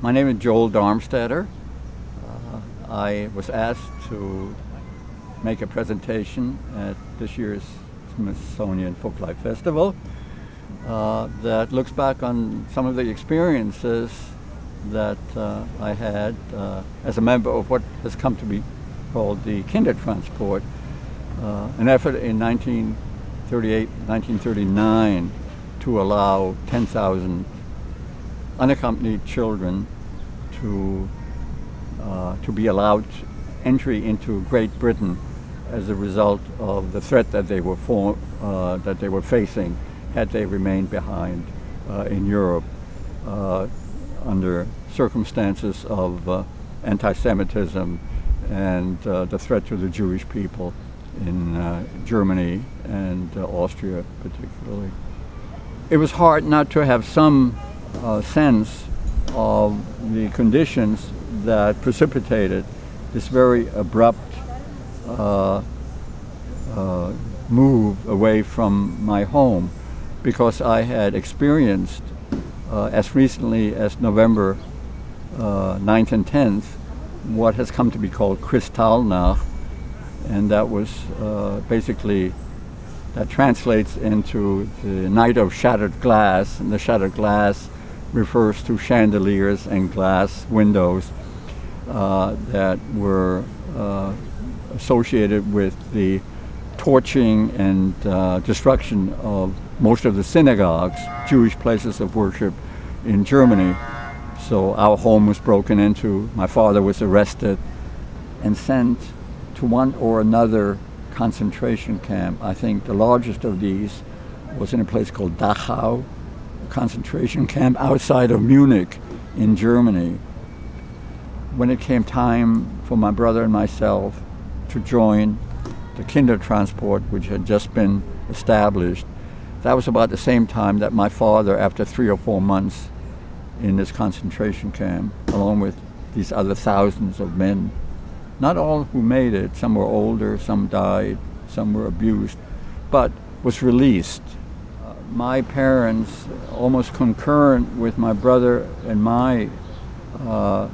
My name is Joel Darmstadter. Uh, I was asked to make a presentation at this year's Smithsonian Folklife Festival uh, that looks back on some of the experiences that uh, I had uh, as a member of what has come to be called the Kindertransport, uh, an effort in 1938, 1939 to allow 10,000 unaccompanied children to, uh, to be allowed entry into Great Britain as a result of the threat that they were, for, uh, that they were facing had they remained behind uh, in Europe uh, under circumstances of uh, anti-Semitism and uh, the threat to the Jewish people in Germany and Austria particularly. It was hard not to have some uh, sense of the conditions that precipitated this very abrupt uh, uh, move away from my home. Because I had experienced uh, as recently as November 9th uh, and 10th what has come to be called Kristallnacht. And that was uh, basically that translates into the night of shattered glass. And the shattered glass refers to chandeliers and glass windows uh, that were uh, associated with the torching and uh, destruction of most of the synagogues, Jewish places of worship in Germany. So our home was broken into, my father was arrested and sent to one or another concentration camp. I think the largest of these was in a place called Dachau, concentration camp outside of Munich in Germany. When it came time for my brother and myself to join the Kindertransport, which had just been established, that was about the same time that my father, after three or four months in this concentration camp, along with these other thousands of men, not all who made it, some were older, some died, some were abused, but was released my parents, almost concurrent with my brother and my uh,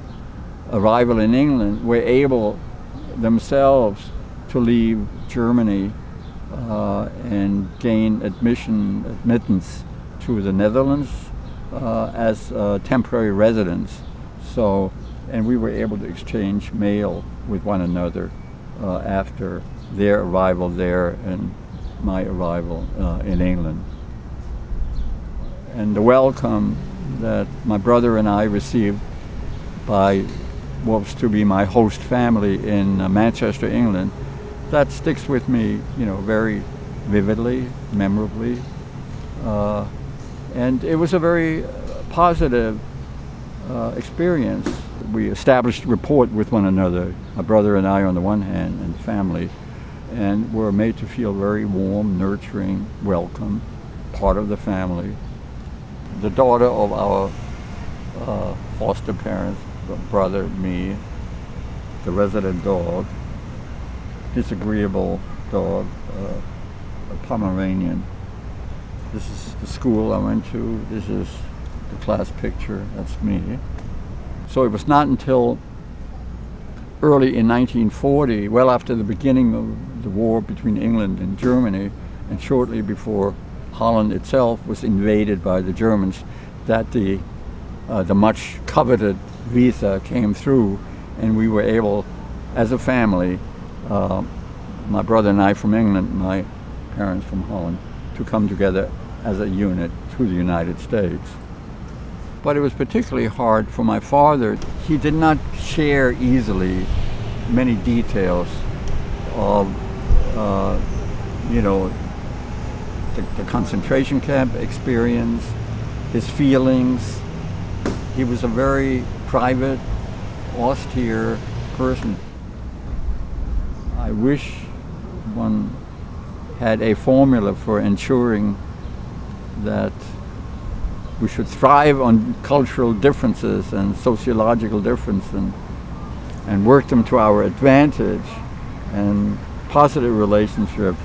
arrival in England, were able themselves to leave Germany uh, and gain admission, admittance to the Netherlands uh, as temporary residents. So, and we were able to exchange mail with one another uh, after their arrival there and my arrival uh, in England and the welcome that my brother and I received by what was to be my host family in uh, Manchester, England, that sticks with me, you know, very vividly, memorably. Uh, and it was a very positive uh, experience. We established rapport with one another, my brother and I on the one hand, and family, and were made to feel very warm, nurturing, welcome, part of the family the daughter of our uh, foster parents, brother, me, the resident dog, disagreeable dog, uh, a Pomeranian. This is the school I went to. This is the class picture. That's me. So it was not until early in 1940, well after the beginning of the war between England and Germany, and shortly before Holland itself was invaded by the Germans, that the, uh, the much coveted visa came through and we were able, as a family, uh, my brother and I from England, my parents from Holland, to come together as a unit to the United States. But it was particularly hard for my father. He did not share easily many details of, uh, you know, the, the concentration camp experience, his feelings. He was a very private, austere person. I wish one had a formula for ensuring that we should thrive on cultural differences and sociological differences and, and work them to our advantage and positive relationships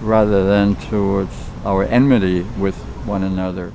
rather than towards our enmity with one another.